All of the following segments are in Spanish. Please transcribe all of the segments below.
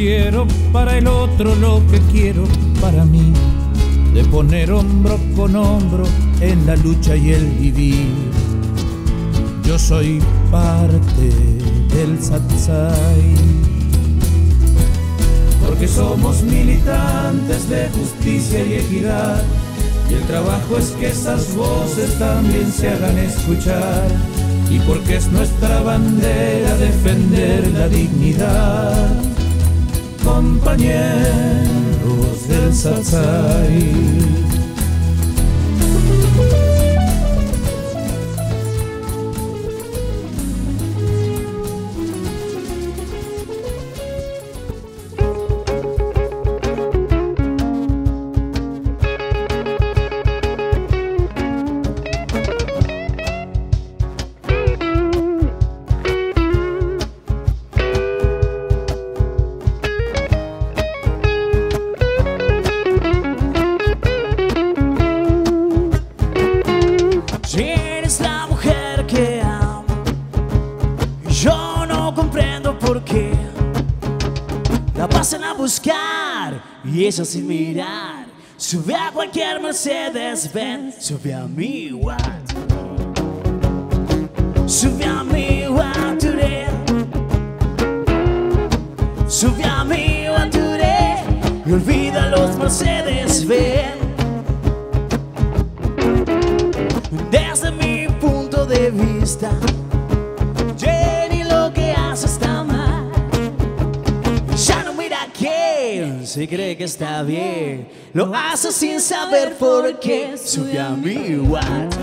quiero para el otro lo que quiero para mí, de poner hombro con hombro en la lucha y el vivir. Yo soy parte del satsai, porque somos militantes de justicia y equidad, y el trabajo es que esas voces también se hagan escuchar y porque es nuestra bandera defender la dignidad. Compañeros del Satsai. Sin mirar. Sube a cualquier Mercedes Benz, sube a mi Watt. Sube a mi Watt Sube a mi Watt y olvida los Mercedes cree que está bien. Lo hace sin saber por qué. Sube a mi watt.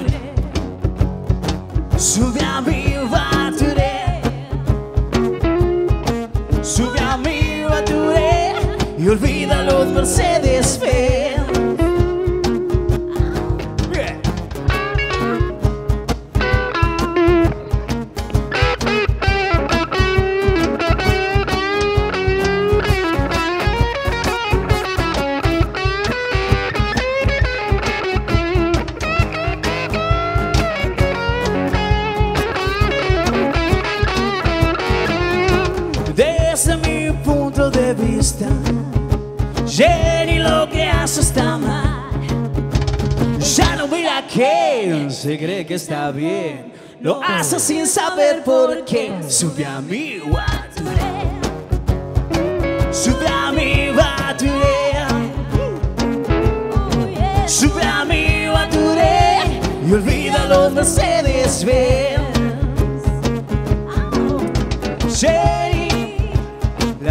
Sube a mi baturé. Sube a mi baturé. Y olvida los Mercedes Jenny, lo que hace está mal. Ya no mira que se cree que está bien. Lo hace sin saber por qué. Sube a mi baturé. Sube a mi baturé. Sube a mi baturé. Y olvida los Mercedes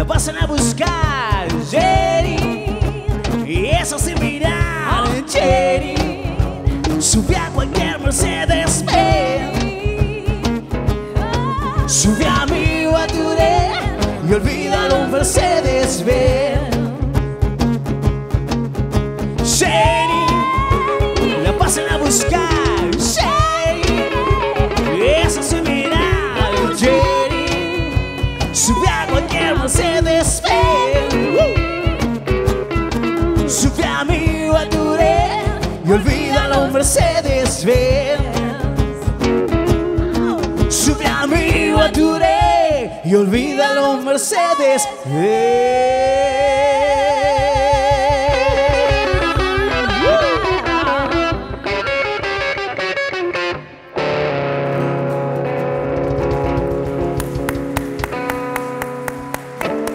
pasan a buscar. Jerry. Y eso sin mirar, Jerry. Sube a cualquier Mercedes Benz. Sube a mi Baturé y olvida un Mercedes Benz. Jerry, la pasan a buscar. Mercedes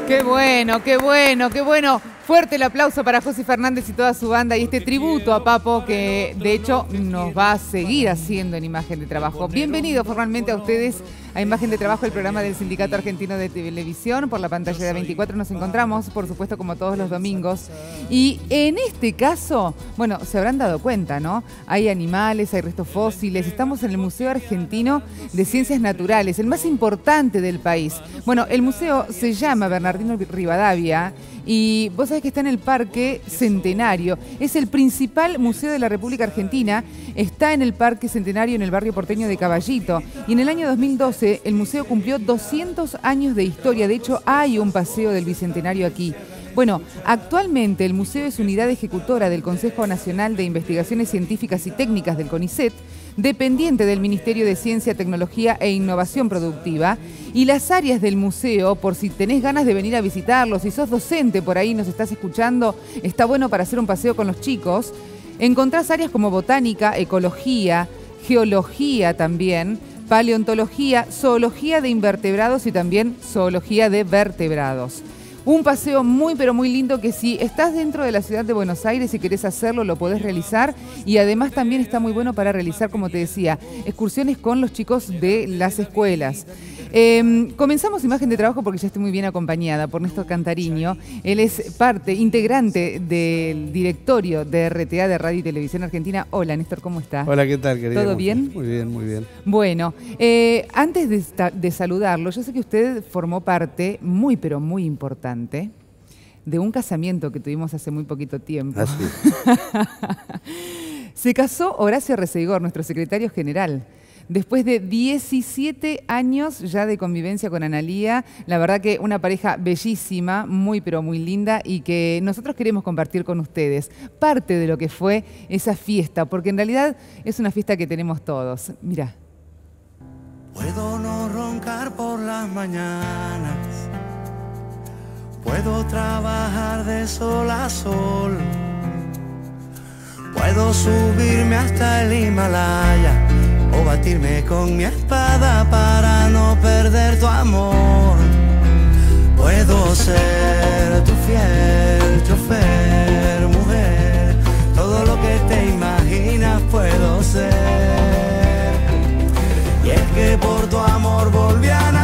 Qué bueno, qué bueno, qué bueno. Fuerte el aplauso para José Fernández y toda su banda y este tributo a Papo que de hecho nos va a seguir haciendo en Imagen de Trabajo. Bienvenido formalmente a ustedes a Imagen de Trabajo, el programa del Sindicato Argentino de Televisión. Por la pantalla de 24 nos encontramos, por supuesto, como todos los domingos. Y en este caso, bueno, se habrán dado cuenta, ¿no? Hay animales, hay restos fósiles. Estamos en el Museo Argentino de Ciencias Naturales, el más importante del país. Bueno, el museo se llama Bernardino Rivadavia y vos sabés que está en el Parque Centenario. Es el principal museo de la República Argentina. Está en el Parque Centenario en el barrio porteño de Caballito. Y en el año 2012 el museo cumplió 200 años de historia. De hecho, hay un paseo del Bicentenario aquí. Bueno, actualmente el museo es unidad ejecutora del Consejo Nacional de Investigaciones Científicas y Técnicas del CONICET dependiente del Ministerio de Ciencia, Tecnología e Innovación Productiva. Y las áreas del museo, por si tenés ganas de venir a visitarlo, si sos docente por ahí, nos estás escuchando, está bueno para hacer un paseo con los chicos. Encontrás áreas como botánica, ecología, geología también, paleontología, zoología de invertebrados y también zoología de vertebrados. Un paseo muy pero muy lindo que si estás dentro de la ciudad de Buenos Aires y querés hacerlo, lo podés realizar. Y además también está muy bueno para realizar, como te decía, excursiones con los chicos de las escuelas. Em, comenzamos imagen de trabajo porque ya estoy muy bien acompañada por Néstor Cantariño. Él es parte, integrante del directorio de RTA de Radio y Televisión Argentina. Hola Néstor, ¿cómo estás? Hola, ¿qué tal, querida? ¿Todo bien? Muy bien, muy bien. Bueno, eh, antes de, saludarlo, yo sé que usted formó parte muy, pero muy importante de un casamiento que tuvimos hace muy poquito tiempo. Así. Se casó Horacio Recegor, nuestro secretario general. Después de 17 años ya de convivencia con Analía, la verdad que una pareja bellísima, muy pero muy linda y que nosotros queremos compartir con ustedes parte de lo que fue esa fiesta, porque en realidad es una fiesta que tenemos todos. Mira. Puedo no roncar por las mañanas, puedo trabajar de sol a sol, puedo subirme hasta el Himalaya o batirme con mi espada para no perder tu amor. Puedo ser tu fiel chofer, mujer, todo lo que te imaginas puedo ser. Y es que por tu amor volví a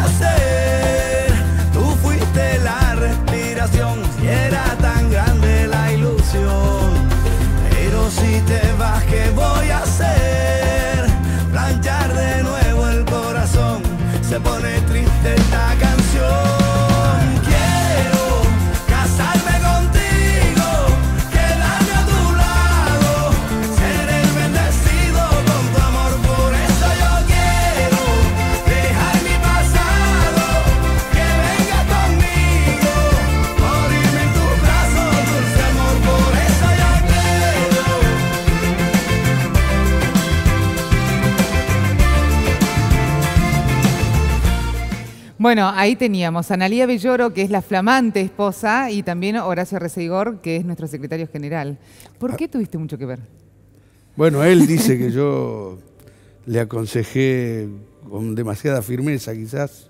Bueno, ahí teníamos a Analía Belloro, que es la flamante esposa, y también Horacio Reseigor, que es nuestro secretario general. ¿Por qué tuviste mucho que ver? Bueno, él dice que yo le aconsejé con demasiada firmeza quizás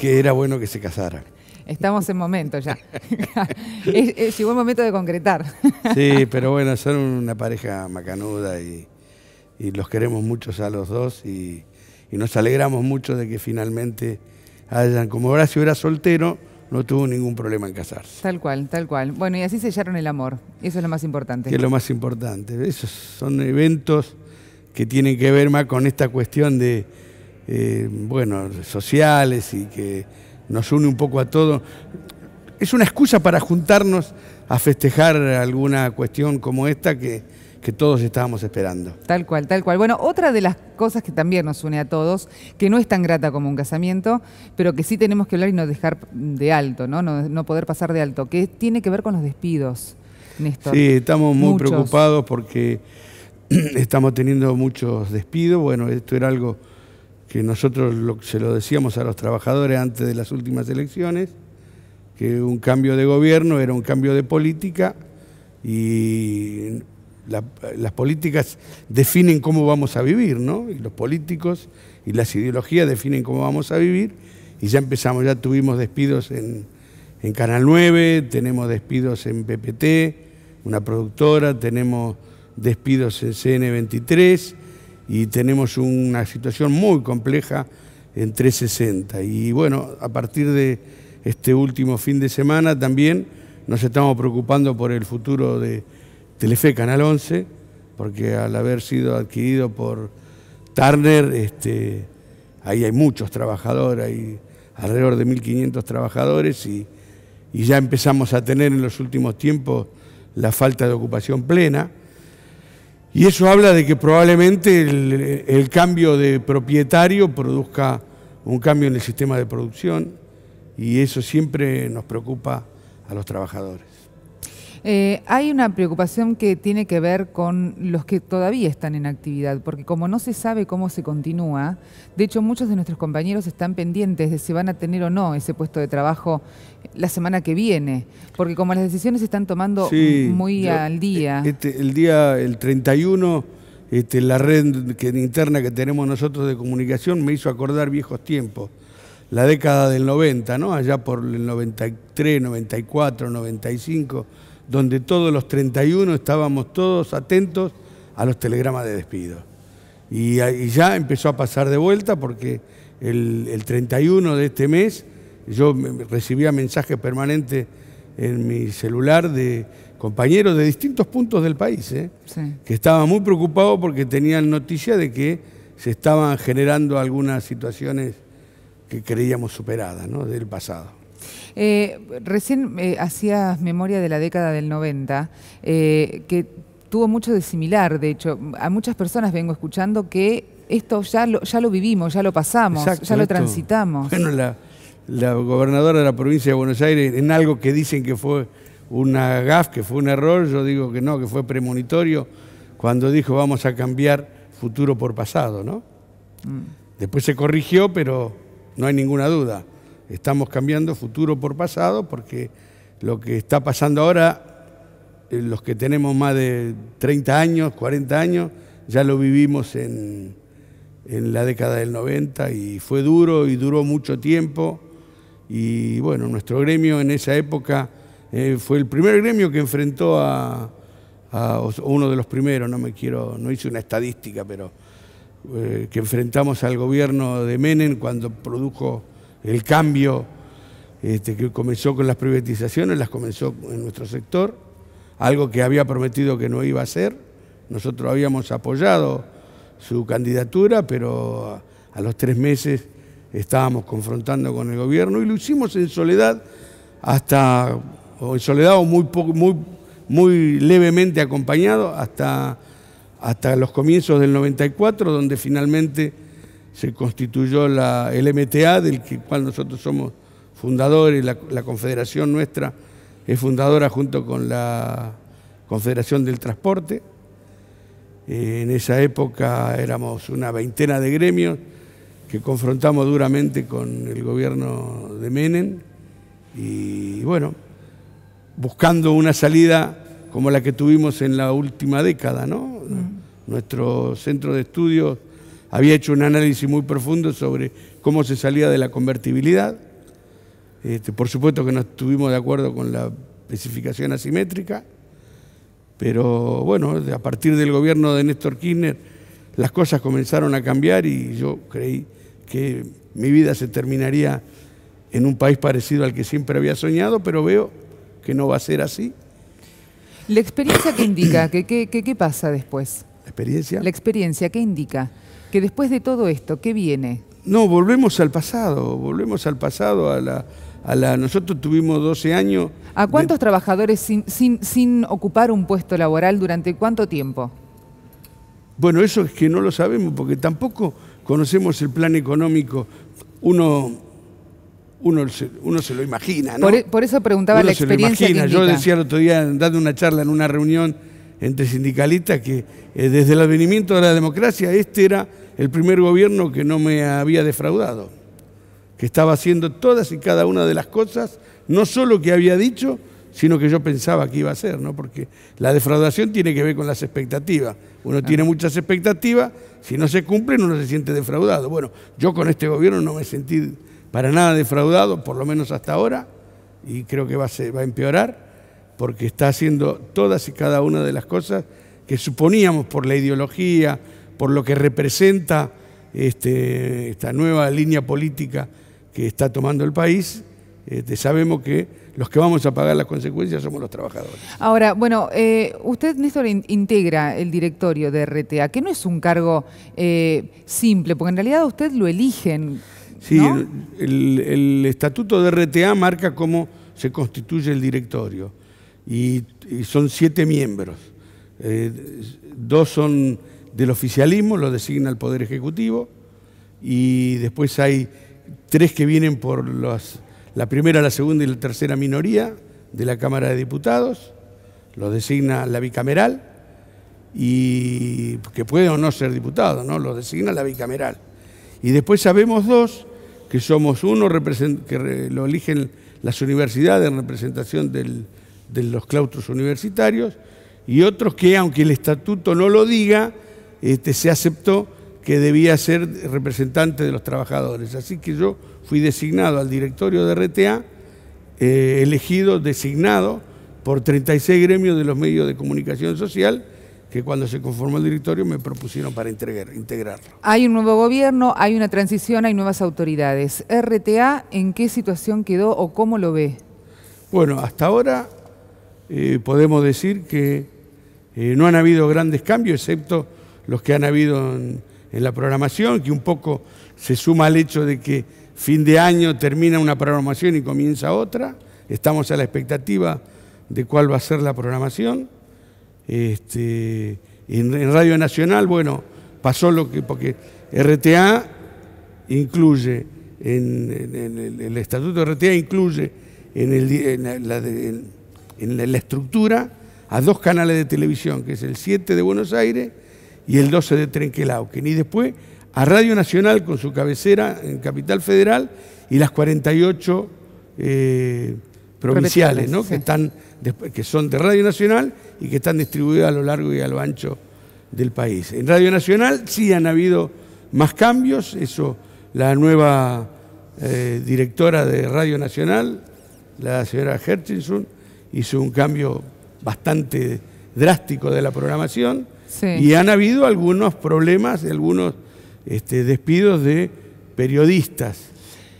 que era bueno que se casara. Estamos en momento ya. llegó el momento de concretar. sí, pero bueno, son una pareja macanuda y, los queremos mucho a los dos y nos alegramos mucho de que finalmente como Horacio era soltero, no tuvo ningún problema en casarse. Tal cual, tal cual. Bueno, y así sellaron el amor. Eso es lo más importante. Que es lo más importante. Esos son eventos que tienen que ver más con esta cuestión de, eh, bueno, sociales y que nos une un poco a todos. Es una excusa para juntarnos a festejar alguna cuestión como esta que, que todos estábamos esperando. Tal cual, tal cual. Bueno, otra de las cosas que también nos une a todos, que no es tan grata como un casamiento, pero que sí tenemos que hablar y no dejar de alto, ¿no? No, poder pasar de alto, que tiene que ver con los despidos, Néstor. Sí, estamos muy preocupados porque estamos teniendo muchos despidos. Bueno, esto era algo que nosotros se lo decíamos a los trabajadores antes de las últimas elecciones, que un cambio de gobierno era un cambio de política y las políticas definen cómo vamos a vivir, ¿no? Y los políticos y las ideologías definen cómo vamos a vivir. Y ya empezamos, ya tuvimos despidos en, en Canal 9, tenemos despidos en PPT, una productora, tenemos despidos en CN23 y tenemos una situación muy compleja en 360. Y bueno, a partir de este último fin de semana también nos estamos preocupando por el futuro de Telefe Canal 11, porque al haber sido adquirido por Turner, este, ahí hay muchos trabajadores, hay alrededor de 1.500 trabajadores y, ya empezamos a tener en los últimos tiempos la falta de ocupación plena. Y eso habla de que probablemente el, cambio de propietario produzca un cambio en el sistema de producción y eso siempre nos preocupa a los trabajadores. Eh, hay una preocupación que tiene que ver con los que todavía están en actividad, porque como no se sabe cómo se continúa, de hecho muchos de nuestros compañeros están pendientes de si van a tener o no ese puesto de trabajo la semana que viene, porque como las decisiones se están tomando muy al día. Este, el día, el 31, este, la red que, interna que tenemos nosotros de comunicación me hizo acordar viejos tiempos la década del 90, ¿no? allá por el 93, 94, 95, donde todos los 31 estábamos todos atentos a los telegramas de despido. Y, ya empezó a pasar de vuelta porque el, 31 de este mes yo recibía mensajes permanentes en mi celular de compañeros de distintos puntos del país, ¿eh? que estaban muy preocupados porque tenían noticia de que se estaban generando algunas situaciones que creíamos superadas ¿no? del pasado. Eh, recién eh, hacías memoria de la década del 90, eh, que tuvo mucho de similar, de hecho, a muchas personas vengo escuchando que esto ya lo, ya lo vivimos, ya lo pasamos, ya lo transitamos. Bueno, la, la, gobernadora de la provincia de Buenos Aires, en algo que dicen que fue una gaf, que fue un error, yo digo que no, que fue premonitorio, cuando dijo vamos a cambiar futuro por pasado, ¿no? Mm. Después se corrigió, pero no hay ninguna duda. Estamos cambiando futuro por pasado porque lo que está pasando ahora, eh, los que tenemos más de 30 años, 40 años, ya lo vivimos en, la década del 90 y fue duro y duró mucho tiempo. Y bueno, nuestro gremio en esa época eh, fue el primer gremio que enfrentó a, uno de los primeros, no me quiero, no hice una estadística, pero eh, que enfrentamos al gobierno de Menem cuando produjo el cambio este, que comenzó con las privatizaciones, las comenzó en nuestro sector, algo que había prometido que no iba a hacer. Nosotros habíamos apoyado su candidatura, pero a, los tres meses estábamos confrontando con el gobierno y lo hicimos en soledad hasta, o en soledad o muy, muy, muy levemente acompañado hasta hasta los comienzos del 94, donde finalmente se constituyó la, el MTA, del cual nosotros somos fundadores, la, la confederación nuestra es fundadora junto con la Confederación del Transporte. Eh, en esa época éramos una veintena de gremios que confrontamos duramente con el gobierno de Menem y bueno, buscando una salida como la que tuvimos en la última década, ¿no? Mm. Nuestro centro de estudios había hecho un análisis muy profundo sobre cómo se salía de la convertibilidad. Este, por supuesto que no estuvimos de acuerdo con la especificación asimétrica, pero bueno, a partir del gobierno de Néstor Kirchner las cosas comenzaron a cambiar y yo creí que mi vida se terminaría en un país parecido al que siempre había soñado, pero veo que no va a ser así. ¿La experiencia qué indica? ¿Qué, qué, pasa después? ¿La experiencia? La experiencia, ¿qué indica? Que después de todo esto, ¿qué viene? No, volvemos al pasado, volvemos al pasado, a la... A la nosotros tuvimos 12 años... ¿A cuántos trabajadores sin, sin, sin ocupar un puesto laboral durante cuánto tiempo? Bueno, eso es que no lo sabemos porque tampoco conocemos el plan económico. Uno uno se, uno se lo imagina, ¿no? Por, e, eso preguntaba la experiencia. Yo decía el otro día, dando una charla en una reunión entre sindicalistas, que eh, desde el advenimiento de la democracia, este era el primer gobierno que no me había defraudado, que estaba haciendo todas y cada una de las cosas, no solo que había dicho, sino que yo pensaba que iba a hacer, ¿no? Porque la defraudación tiene que ver con las expectativas. Uno tiene muchas expectativas, si no se cumplen uno se siente defraudado. Bueno, yo con este gobierno no me sentí para nada defraudado, por lo menos hasta ahora, y creo que va a, va a empeorar, porque está haciendo todas y cada una de las cosas que suponíamos por la ideología, por lo que representa este, esta nueva línea política que está tomando el país, este, sabemos que los que vamos a pagar las consecuencias somos los trabajadores. Ahora, bueno, eh, usted, Néstor, integra el directorio de RTA, que no es un cargo eh, simple, porque en realidad usted lo eligen Sí, el, estatuto de RTA marca cómo se constituye el directorio y, son siete miembros. Eh, dos son del oficialismo, lo designa el Poder Ejecutivo, y después hay tres que vienen por la primera, la segunda y la tercera minoría de la Cámara de Diputados. lo designa la bicameral y que puede o no ser diputado, ¿no? Lo designa la bicameral. Y después sabemos dos, que somos uno que lo eligen las universidades en representación de los claustros universitarios, y otros que, aunque el estatuto no lo diga, este, se aceptó que debía ser representante de los trabajadores. Así que yo fui designado al directorio de RTA, eh, elegido, designado por 36 gremios de los medios de comunicación social, que cuando se conformó el directorio me propusieron para integrarlo. Hay un nuevo gobierno, hay una transición, hay nuevas autoridades. ¿RTA en qué situación quedó o cómo lo ve? Bueno, hasta ahora eh, podemos decir que eh, no han habido grandes cambios, excepto los que han habido en, la programación, que un poco se suma al hecho de que fin de año termina una programación y comienza otra. Estamos a la expectativa de cuál va a ser la programación. Este, en, Radio Nacional, bueno, pasó lo que, porque RTA incluye, en, el, estatuto de RTA incluye en, la, estructura a dos canales de televisión, que es el 7 de Buenos Aires y el 12 de Trenquelauquen. Y después a Radio Nacional con su cabecera en Capital Federal y las 48 eh, provinciales, ¿no? que, están, que son de Radio Nacional y que están distribuidas a lo largo y a lo ancho del país. En Radio Nacional sí han habido más cambios, eso la nueva eh, directora de Radio Nacional, la señora Herchinson, hizo un cambio bastante drástico de la programación y han habido algunos problemas, algunos este, despidos de periodistas.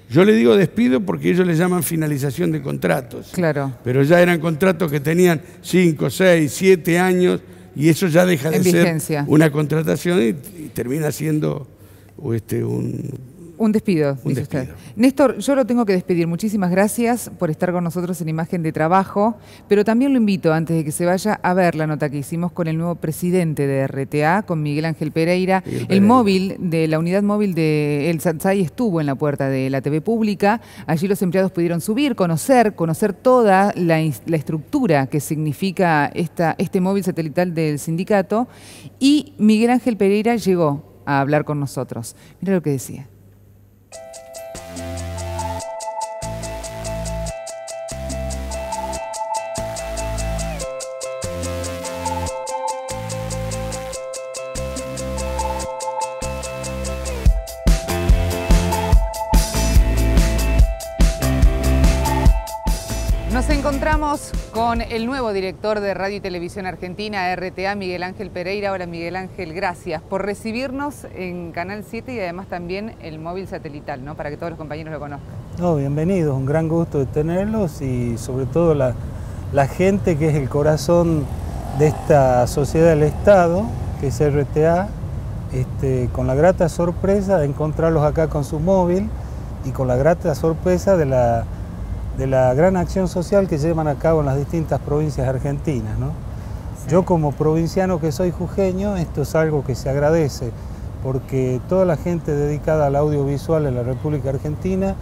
Yo le digo despido porque ellos le llaman finalización de contratos. Claro. Pero ya eran contratos que tenían 5, 6, 7 años y eso ya deja de ser una contratación y, y termina siendo este, un, un despido, dice usted. Néstor, yo lo tengo que despedir. Muchísimas gracias por estar con nosotros en Imagen de Trabajo, pero también lo invito, antes de que se vaya, a ver la nota que hicimos con el nuevo presidente de RTA, con Miguel Ángel Pereira. El, móvil de la unidad móvil de El Sansay estuvo en la puerta de la TV pública. Allí los empleados pudieron subir, conocer, conocer toda la, estructura que significa esta, este móvil satelital del sindicato. Y Miguel Ángel Pereira llegó a hablar con nosotros. Mira lo que decía. Encontramos con el nuevo director de Radio y Televisión Argentina, RTA, Miguel Ángel Pereira. Hola Miguel Ángel, gracias por recibirnos en Canal 7 y además también el móvil satelital, ¿no? para que todos los compañeros lo conozcan. No, bienvenidos, un gran gusto de tenerlos y sobre todo la, gente que es el corazón de esta sociedad del Estado, que es RTA, este, con la grata sorpresa de encontrarlos acá con su móvil y con la grata sorpresa de la de la gran acción social que llevan a cabo en las distintas provincias argentinas. ¿no? Yo como provinciano que soy jujeño, esto es algo que se agradece, porque toda la gente dedicada al audiovisual en la República Argentina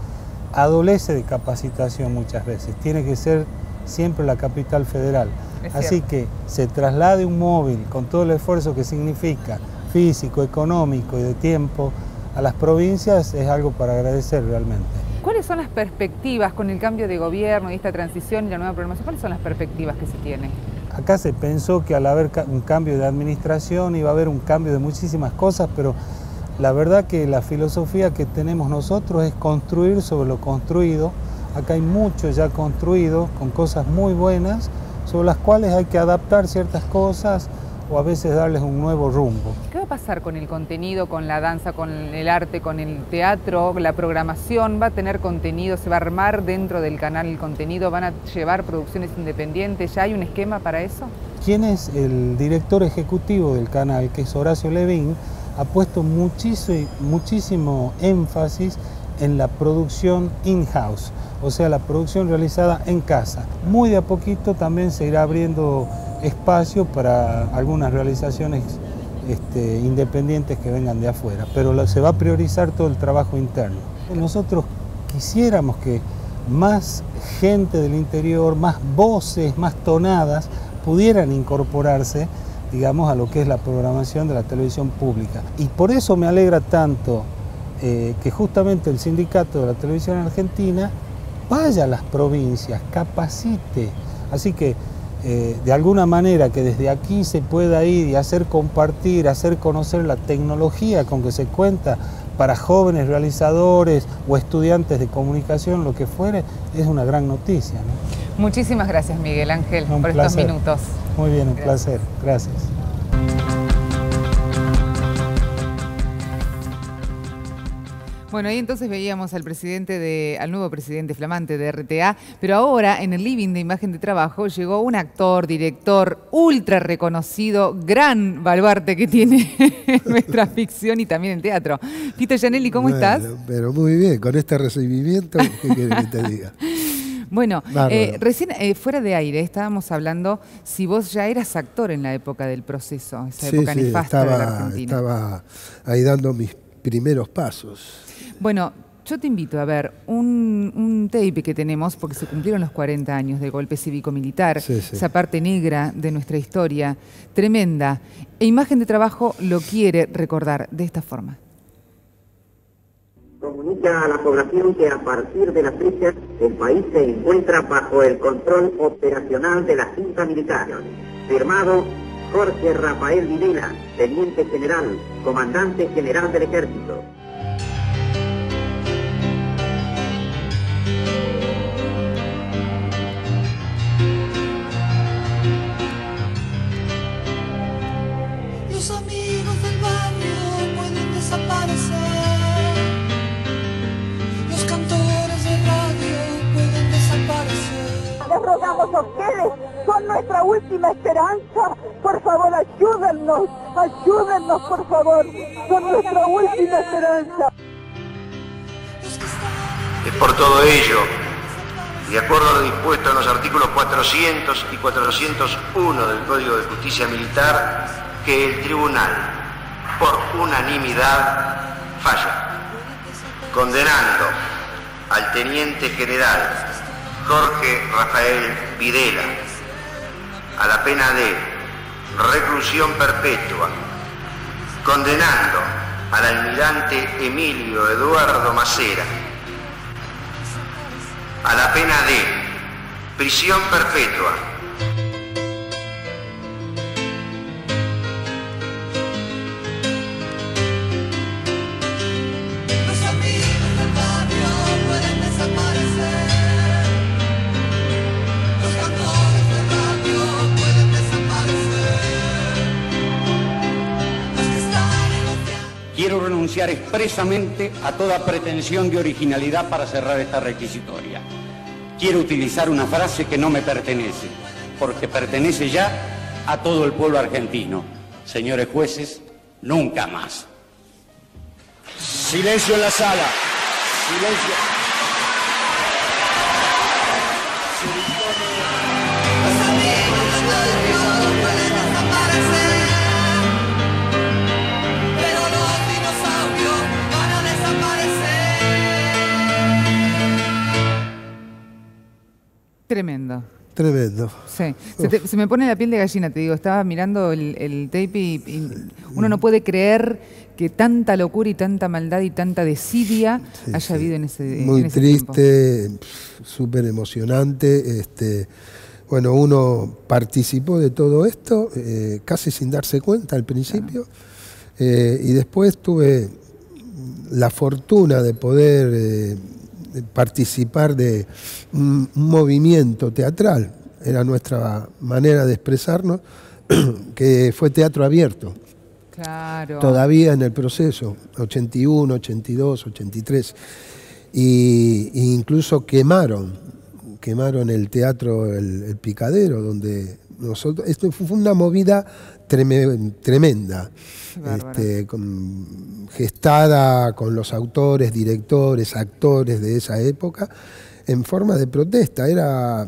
adolece de capacitación muchas veces, tiene que ser siempre la capital federal. Así que se traslade un móvil con todo el esfuerzo que significa físico, económico y de tiempo a las provincias es algo para agradecer realmente. ¿Cuáles son las perspectivas con el cambio de gobierno y esta transición y la nueva programación? ¿Cuáles son las perspectivas que se tienen? Acá se pensó que al haber un cambio de administración iba a haber un cambio de muchísimas cosas, pero la verdad que la filosofía que tenemos nosotros es construir sobre lo construido. Acá hay mucho ya construido con cosas muy buenas sobre las cuales hay que adaptar ciertas cosas, o a veces darles un nuevo rumbo. ¿Qué va a pasar con el contenido, con la danza, con el arte, con el teatro? ¿La programación va a tener contenido? ¿Se va a armar dentro del canal el contenido? ¿Van a llevar producciones independientes? ¿Ya hay un esquema para eso? ¿Quién es el director ejecutivo del canal, que es Horacio Levín, ha puesto muchísimo, muchísimo énfasis en la producción in-house, o sea, la producción realizada en casa. Muy de a poquito también se irá abriendo espacio para algunas realizaciones este, independientes que vengan de afuera, pero se va a priorizar todo el trabajo interno. Nosotros quisiéramos que más gente del interior, más voces, más tonadas, pudieran incorporarse, digamos, a lo que es la programación de la televisión pública. Y por eso me alegra tanto eh, que justamente el sindicato de la televisión argentina vaya a las provincias, capacite. Así que eh, de alguna manera que desde aquí se pueda ir y hacer compartir, hacer conocer la tecnología con que se cuenta para jóvenes realizadores o estudiantes de comunicación, lo que fuere, es una gran noticia. Muchísimas gracias Miguel Ángel por estos minutos. Muy bien, un placer. Gracias. Bueno, ahí entonces veíamos al presidente de, al nuevo presidente flamante de RTA, pero ahora en el living de imagen de trabajo llegó un actor, director ultra reconocido, gran baluarte que tiene nuestra ficción y también el teatro. Tito Janelli, ¿cómo estás? Pero muy bien, con este recibimiento, ¿qué quieres que te diga? Bueno, eh, recién eh, fuera de aire estábamos hablando si vos ya eras actor en la época del proceso, esa época nefasta estaba, de la Argentina. Estaba ahí dando mis primeros pasos. Bueno, yo te invito a ver un, tape que tenemos, porque se cumplieron los 40 años del golpe cívico-militar, esa parte negra de nuestra historia, tremenda. E Imagen de Trabajo lo quiere recordar de esta forma. Comunica a la población que a partir de la fecha el país se encuentra bajo el control operacional de la Junta Militar. Firmado Jorge Rafael Videla, Teniente General, Comandante General del Ejército. A son nuestra última esperanza. Por favor, ayúdennos, ayúdennos, por favor, son nuestra última esperanza. Es por todo ello, de acuerdo a lo dispuesto en los artículos 400 y 401 del Código de Justicia Militar, que el Tribunal, por unanimidad, falla, condenando al Teniente General Jorge Rafael Videla a la pena de reclusión perpetua, condenando al almirante Emilio Eduardo Macera a la pena de prisión perpetua quiero renunciar expresamente a toda pretensión de originalidad para cerrar esta requisitoria. Quiero utilizar una frase que no me pertenece, porque pertenece ya a todo el pueblo argentino. Señores jueces, nunca más. Silencio en la sala. Silencio. Tremendo. Tremendo. Sí, se, me pone la piel de gallina, te digo, estaba mirando el, tape y, uno no puede creer que tanta locura y tanta maldad y tanta desidia haya habido en ese Muy triste, súper emocionante. Este, bueno, uno participó de todo esto eh, casi sin darse cuenta al principio eh, y después tuve la fortuna de poder... Eh, participar de un, movimiento teatral, era nuestra manera de expresarnos, que fue teatro abierto. Claro. Todavía en el proceso, 81, 82, 83. Y, e incluso quemaron, quemaron el teatro El, Picadero, donde nosotros, esto fue una movida tremenda, este, gestada con los autores, directores, actores de esa época, en forma de protesta. Era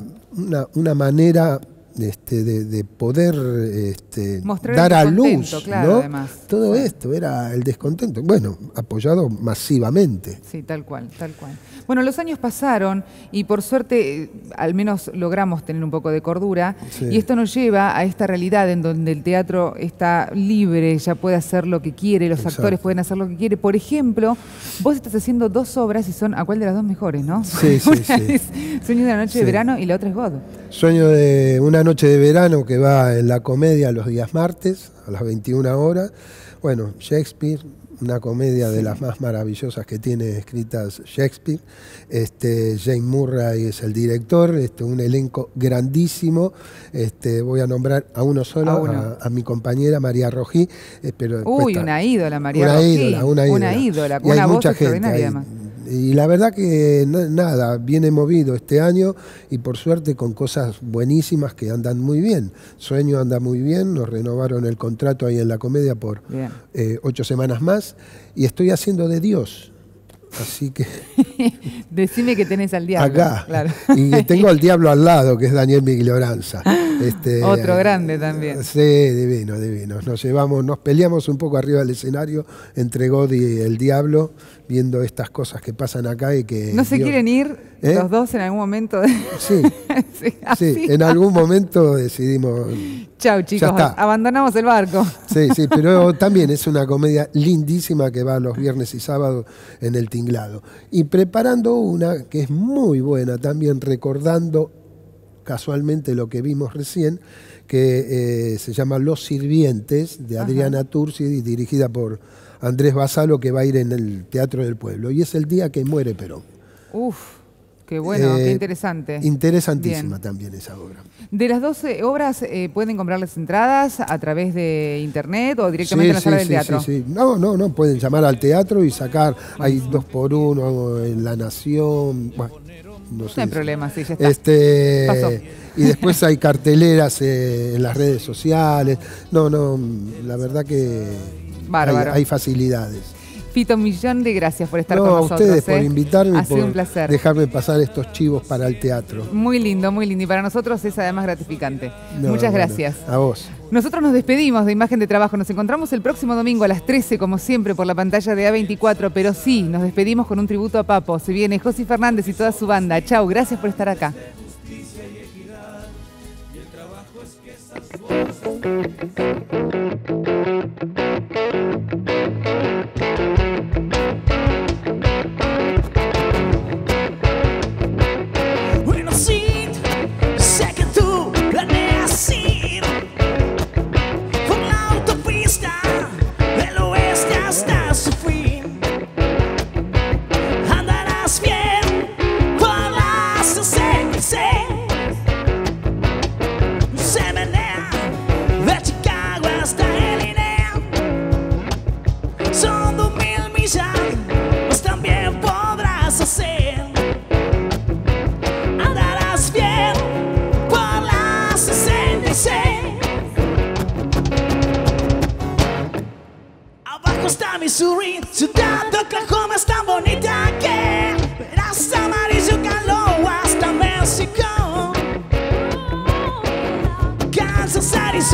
una, manera este, de, de poder este, dar a luz claro, ¿no? además. todo esto, era el descontento. Bueno, apoyado masivamente. Sí, tal cual, tal cual. Bueno, los años pasaron y por suerte eh, al menos logramos tener un poco de cordura Sí. y esto nos lleva a esta realidad en donde el teatro está libre, ya puede hacer lo que quiere, los Exacto. actores pueden hacer lo que quiere. Por ejemplo, vos estás haciendo dos obras y son, ¿a cuál de las dos mejores, no? Sí, sí, Una sí. es Sueño de la noche de verano y la otra es God. Sueño de una noche de verano que va en la comedia los días martes a las 21 horas. Bueno, Shakespeare, una comedia de las más maravillosas que tiene escritas Shakespeare. Este, Jane Murray es el director, este, un elenco grandísimo. Este, voy a nombrar a uno solo, A a, uno. a mi compañera María Rojí. eh, pero Uy, cuesta- una ídola, María una Rojí. ídola, una ídola. Una ídola, con una voz extraordinaria además. Y la verdad que na- nada, viene movido este año y por suerte con cosas buenísimas que andan muy bien. Sueño anda muy bien, nos renovaron el contrato ahí en la comedia por eh, ocho semanas más y estoy haciendo de Dios. Así que Decime que tenés al diablo. acá. Claro. Y tengo al diablo al lado, que es Daniel Miglioranza. Este, Otro grande también. Sí, divino, divino. Nos llevamos, nos peleamos un poco arriba del escenario entre God y el diablo, viendo estas cosas que pasan acá y que. ¿No se Dios- quieren ir ¿Eh? los dos en algún momento? Sí, Sí, sí, en algún momento decidimos. Chau, chicos. está. Abandonamos el barco. Sí, sí, pero también es una comedia lindísima que va los viernes y sábados en el tinglado. Y preparando una que es muy buena también, recordando casualmente lo que vimos recién, que eh, se llama Los Sirvientes, de Ajá. Adriana Tursi, y dirigida por Andrés Basalo, que va a ir en el Teatro del Pueblo. Y es el día que muere Perón. Uf, qué bueno, Eh, qué interesante. Interesantísima Bien. también esa obra. De las 12 obras, eh, ¿pueden comprar las entradas a través de internet o directamente Sí, en la sí, sala del teatro? sí, sí. No, no, no, pueden llamar al teatro y sacar, hay dos por uno en La Nación, bueno, no sé. No hay problema, sí, ya está. Este, Pasó. y después hay carteleras eh, en las redes sociales. No, no, la verdad que Bárbaro. hay, hay facilidades. Fito, un millón de gracias por estar No, con a nosotros. ustedes por ¿eh? invitarme Ha sido por un placer. dejarme pasar estos chivos para el teatro. Muy lindo, muy lindo. Y para nosotros es además gratificante. No, Muchas bueno, gracias. A vos. Nosotros nos despedimos de Imagen de Trabajo. Nos encontramos el próximo domingo a las 13, como siempre, por la pantalla de A24. Pero sí, nos despedimos con un tributo a Papo. Se viene José Fernández y toda su banda. Chau, gracias por estar acá.